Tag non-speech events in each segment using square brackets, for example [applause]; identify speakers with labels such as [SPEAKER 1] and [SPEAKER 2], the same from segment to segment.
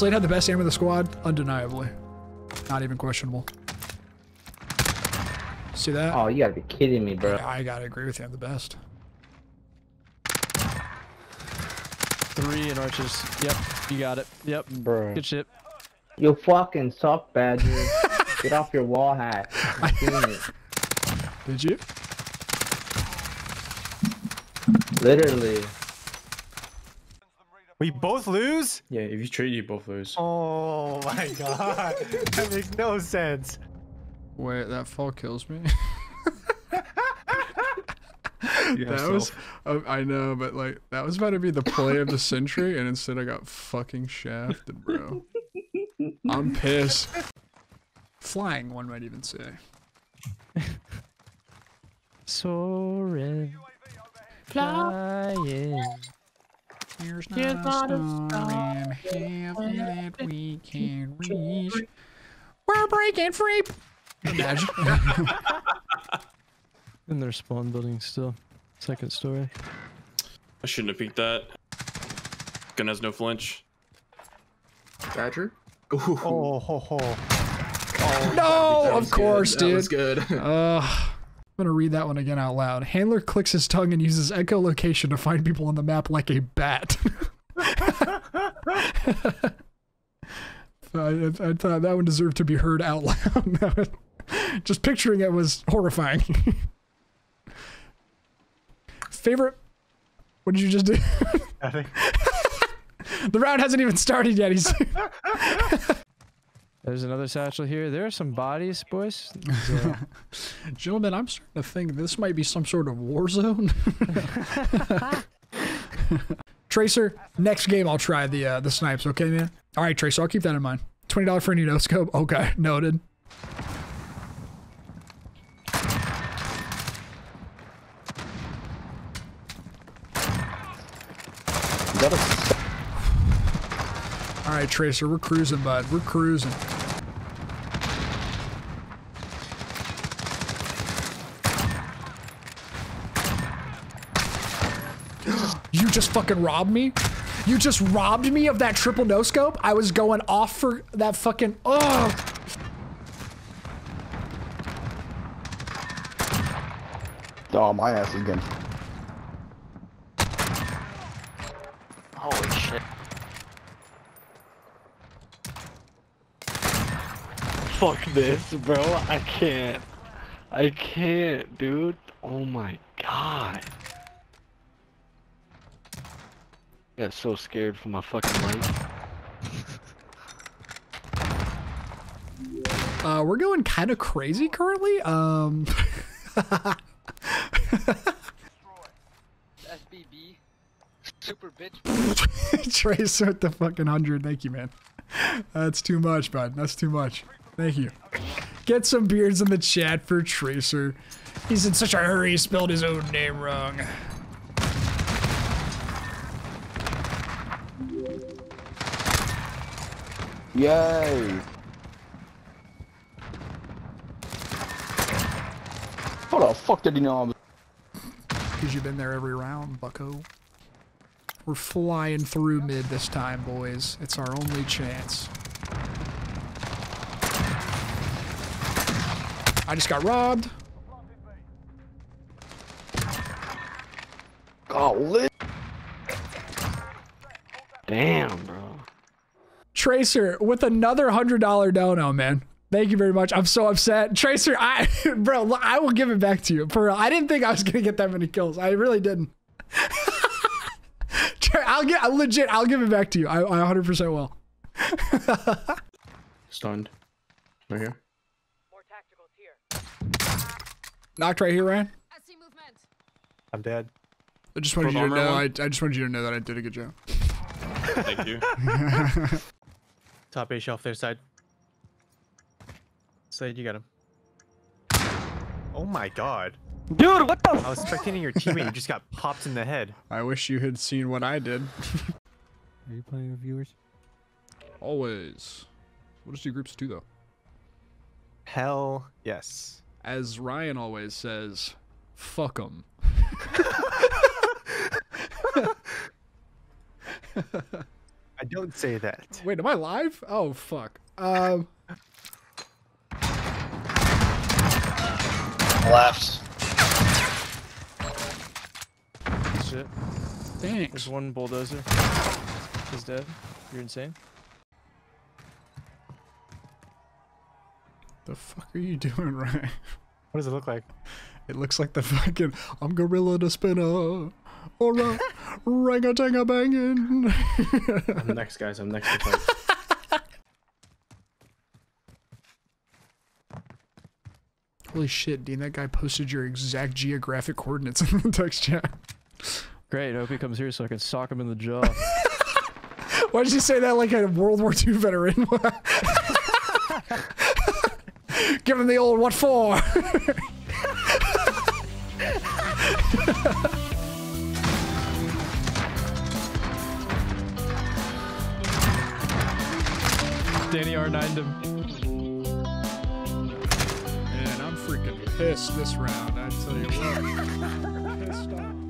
[SPEAKER 1] Slayed had the best aim of the squad, undeniably. Not even questionable. See that?
[SPEAKER 2] Oh, you gotta be kidding me, bro.
[SPEAKER 1] I gotta agree with you. I'm the best.
[SPEAKER 3] Three in arches. Yep, you got it. Yep,
[SPEAKER 2] Bro.
[SPEAKER 3] good shit.
[SPEAKER 2] You fucking suck, Badger. [laughs] Get off your wall hat. I'm [laughs] seeing it.
[SPEAKER 1] Did you?
[SPEAKER 2] Literally.
[SPEAKER 4] We both lose?
[SPEAKER 5] Yeah, if you trade, you both lose.
[SPEAKER 4] Oh my [laughs] god. that makes no sense.
[SPEAKER 1] Wait, that fall kills me. [laughs]
[SPEAKER 5] You
[SPEAKER 1] that was,
[SPEAKER 5] self.
[SPEAKER 1] uh, I know, but like that was about to be the play of the century, and instead I got fucking shafted, bro. I'm pissed. Flying, one might even say.
[SPEAKER 3] Soaring, flying.
[SPEAKER 1] There's
[SPEAKER 3] There's
[SPEAKER 1] a
[SPEAKER 3] not a
[SPEAKER 1] star in heaven that we can reach. We're breaking free. Imagine. [laughs]
[SPEAKER 3] In their spawn building still. Second story.
[SPEAKER 5] I shouldn't have peeked that. Gun has no flinch.
[SPEAKER 6] Badger? Ooh,
[SPEAKER 4] Oh, ho, ho.
[SPEAKER 1] no, of course,
[SPEAKER 6] good. That was good.
[SPEAKER 1] Uh, I'm gonna read that one again out loud. Handler clicks his tongue and uses echolocation to find people on the map like a bat. I, [laughs] I, I thought that one deserved to be heard out loud. [laughs] Just picturing it was horrifying. [laughs] Favorite? What did you just do?
[SPEAKER 4] I think.
[SPEAKER 1] the round hasn't even started yet. He's
[SPEAKER 3] There's another satchel here. There are some bodies, boys. There's, [laughs]
[SPEAKER 1] Gentlemen, I'm starting to think this might be some sort of war zone. [laughs] Tracer, next game I'll try the uh, the snipes, okay, man? All right, Tracer, I'll keep that in mind. $20 for a no scope. [laughs] Okay, noted.
[SPEAKER 2] Gotta
[SPEAKER 1] All right, Tracer, we're cruising, bud. We're cruising. Just fucking robbed me? You just robbed me of that triple no scope? I was going off for that fucking. Oh!
[SPEAKER 2] Oh, my ass is getting.
[SPEAKER 7] Holy shit. Fuck this, bro. I can't. I can't, dude. Oh my god. Got so scared for my fucking life.
[SPEAKER 1] Uh, we're going kind of crazy currently. Um.
[SPEAKER 7] SBB. Super bitch. [laughs]
[SPEAKER 1] Tracer with the fucking hundred. Thank you, man. That's too much, bud. That's too much. Thank you. Get some beards in the chat for Tracer. He's in such a hurry, he spelled his own name wrong.
[SPEAKER 2] Yay! How the fuck did he know I was?
[SPEAKER 1] Because you've been there every round, bucko. We're flying through mid this time, boys. It's our only chance. I just got robbed.
[SPEAKER 2] Golly!
[SPEAKER 7] Damn, bro.
[SPEAKER 1] Tracer with another hundred dollar dono, man. Thank you very much. I'm so upset, Tracer. I, [laughs] bro, I will give it back to you. For real, I didn't think I was gonna get that many kills. I really didn't. [laughs] I'll get, I'll legit. I'll give it back to you. I, I 100 percent will. [laughs]
[SPEAKER 5] Stunned. Right here.
[SPEAKER 1] Knocked right here, Ryan.
[SPEAKER 4] I'm dead.
[SPEAKER 1] I just wanted
[SPEAKER 5] Full
[SPEAKER 1] you to know. I. I just wanted you to know that I did a good job.
[SPEAKER 5] Thank you.
[SPEAKER 4] Top A shelf there side. Slayed, you got him. Oh my god.
[SPEAKER 7] Dude, what the
[SPEAKER 4] I was spectating your teammate. You just got popped in the head. [laughs]
[SPEAKER 1] I wish you had seen what I did. [laughs]
[SPEAKER 3] Are you playing with viewers?
[SPEAKER 1] Always. What does do groups do though?
[SPEAKER 4] Hell yes.
[SPEAKER 1] As Ryan always says, fuck them. [laughs]
[SPEAKER 4] I don't say that.
[SPEAKER 1] Wait, am I live? Oh fuck. Um,
[SPEAKER 8] Left.
[SPEAKER 3] Shit.
[SPEAKER 1] thanks.
[SPEAKER 3] There's one bulldozer. He's dead. You're insane.
[SPEAKER 1] The fuck are you doing, Ryan?
[SPEAKER 4] What does it look like?
[SPEAKER 1] It looks like the fucking I'm gorilla the spinner. Or a rang-a-tang-a banging.
[SPEAKER 6] I'm next, guys. I'm next to fight. [laughs]
[SPEAKER 1] Holy shit, Dean, that guy posted your exact geographic coordinates in the text chat.
[SPEAKER 3] Great. I hope he comes here so I can sock him in the jaw. [laughs]
[SPEAKER 1] Why did you say that like a World War II veteran? [laughs] Give him the old what for?
[SPEAKER 3] Danny R9'd him.
[SPEAKER 1] Man, I'm freaking pissed this round, I tell you what. Pissed off.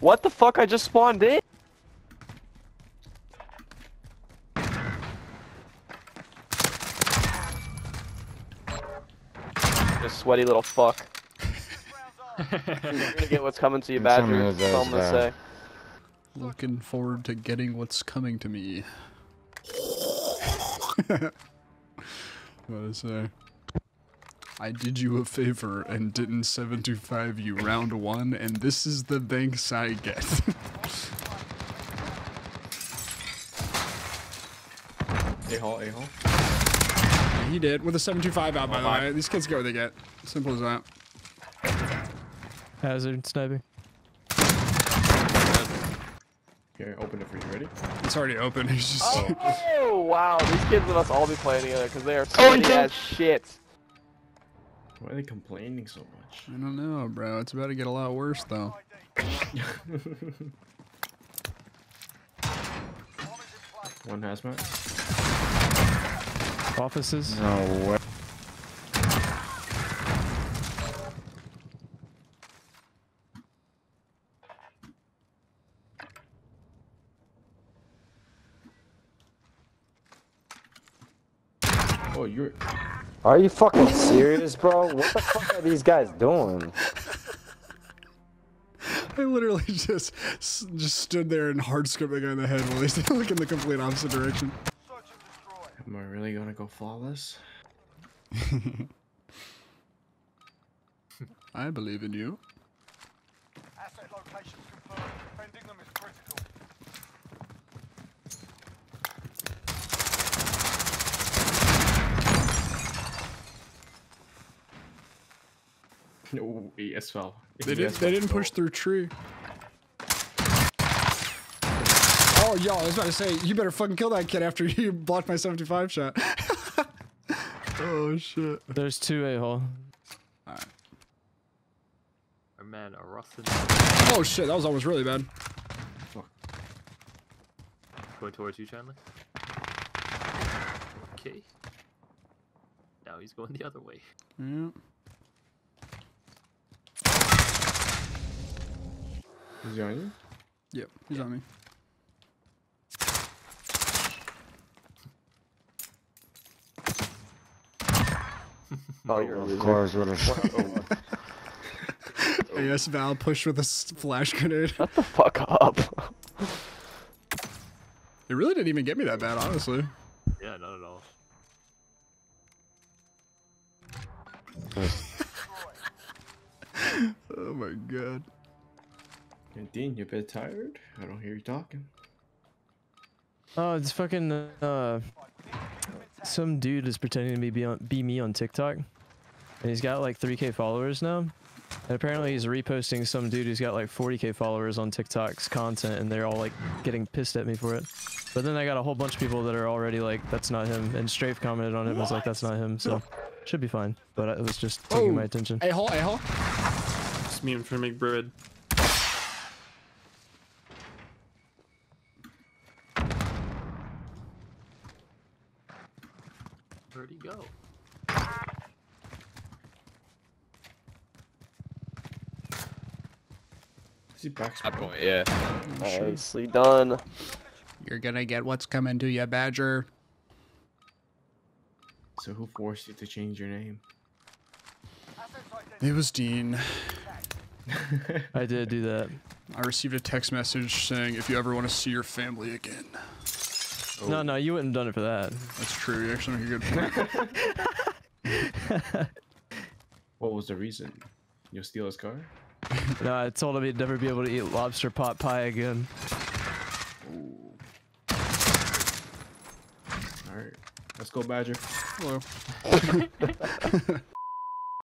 [SPEAKER 7] What the fuck? I just spawned in. You sweaty little fuck. [laughs] You're gonna get what's coming to you,
[SPEAKER 8] Tell me
[SPEAKER 7] Badger. [laughs] That's all I'm gonna say.
[SPEAKER 1] Looking forward to getting what's coming to me. what to say? I did you a favor and didn't 725 you round one, and this is the thanks I get. [laughs]
[SPEAKER 6] A hole, a hole.
[SPEAKER 1] He did, with a 725 out, by the way. These kids get what they get. Simple as that.
[SPEAKER 3] Hazard sniping.
[SPEAKER 6] Here, open it for you. Ready?
[SPEAKER 1] It's already open. [laughs] He's just.
[SPEAKER 7] Oh [laughs] wow, these kids must all be playing together because they are
[SPEAKER 8] Oh, and
[SPEAKER 7] sweaty
[SPEAKER 8] two.
[SPEAKER 7] as shit.
[SPEAKER 6] Why are they complaining so much?
[SPEAKER 1] I don't know, bro. It's about to get a lot worse, though. [laughs]
[SPEAKER 6] One hazmat.
[SPEAKER 3] Offices.
[SPEAKER 8] No way.
[SPEAKER 6] Oh, you're.
[SPEAKER 9] Are you fucking serious, bro? What the fuck are these guys doing?
[SPEAKER 1] I literally just just stood there and hard scope the guy in the head while he's [laughs] looking the complete opposite direction.
[SPEAKER 6] Am I really gonna go flawless? [laughs]
[SPEAKER 1] I believe in you. [laughs]
[SPEAKER 6] No, ES fell.
[SPEAKER 1] They didn't. They didn't push through tree. Oh, yo, I was about to say, you better fucking kill that kid after [laughs] you blocked my 75 shot. [laughs] oh shit.
[SPEAKER 3] There's two A-hole.
[SPEAKER 10] Our man are rusted.
[SPEAKER 1] Oh shit, that was almost really bad.
[SPEAKER 10] Going towards you, Chandler. Okay. Now he's going the other way.
[SPEAKER 1] Yeah.
[SPEAKER 6] Is he on you?
[SPEAKER 1] Yep, he's on me.
[SPEAKER 7] Oh, you're a
[SPEAKER 8] Of
[SPEAKER 7] loser.
[SPEAKER 8] course, what a [laughs]
[SPEAKER 1] AS Val push with a flash grenade.
[SPEAKER 7] Shut the fuck up.
[SPEAKER 1] It really didn't even get me that bad, honestly.
[SPEAKER 10] Yeah, not at all. [laughs]
[SPEAKER 1] Oh my god.
[SPEAKER 6] Hey, Dean, you a bit tired? I don't hear you talking.
[SPEAKER 3] Oh, it's fucking uh, some dude is pretending to be be, on, be me on TikTok, and he's got like 3k followers now. And apparently he's reposting some dude who's got like 40k followers on TikTok's content, and they're all like getting pissed at me for it. But then I got a whole bunch of people that are already like, "That's not him," and Strafe commented on it and was like, "That's not him," so should be fine. But it was just taking
[SPEAKER 1] Oh.
[SPEAKER 3] my attention.
[SPEAKER 1] A hole, a hole.
[SPEAKER 5] It's me. I'm trying to make bread.
[SPEAKER 10] Go?
[SPEAKER 6] Is he back?
[SPEAKER 8] That point, yeah.
[SPEAKER 9] Nicely done.
[SPEAKER 1] You're gonna get what's coming to you, Badger.
[SPEAKER 6] So who forced you to change your name?
[SPEAKER 1] It was Dean. [laughs]
[SPEAKER 3] I did do that.
[SPEAKER 1] I received a text message saying if you ever want to see your family again.
[SPEAKER 3] No, oh. no, you wouldn't have done it for that.
[SPEAKER 1] That's true. You actually make a good point. [laughs]
[SPEAKER 6] What was the reason? You'll steal his car? [laughs]
[SPEAKER 3] No, I told him he'd never be able to eat lobster pot pie again.
[SPEAKER 6] Alright. Let's go, Badger.
[SPEAKER 1] Hello. [laughs]